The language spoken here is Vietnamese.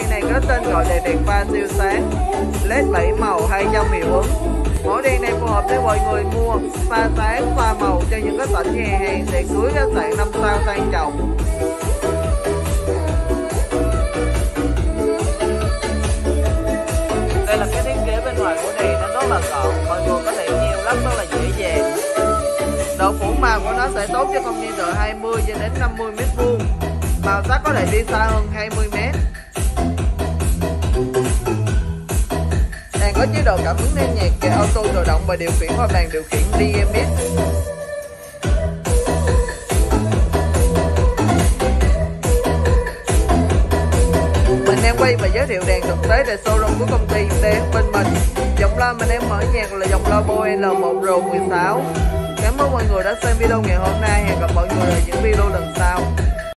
đèn này có tên gọi là đèn pha siêu sáng. LED 7 màu 200 hiệu ứng Mẫu đèn này phù hợp với mọi người mua. Pha sáng, pha màu cho những cái cảnh nhà hàng để cưới khách sạn năm sao sang trọng. Đây là cái thiết kế bên ngoài của đèn nó rất là gọn mọi người có thể nhiều lắp rất là dễ dàng. Độ phủ màu của nó sẽ tốt cho công viên từ 20 cho đến 50 mét vuông. Màu sắc có thể đi xa hơn 20 mét. Có chế độ cảm ứng nghe nhạc kèo auto tự động và điều khiển qua bàn điều khiển DMX mình đang quay và giới thiệu đèn thực tế tại showroom của công ty DX bên mình. Dòng loa mình đang mở nhạc là dòng loa Bose L1R16 Cảm ơn mọi người đã xem video ngày hôm nay. Hẹn gặp mọi người ở những video lần sau.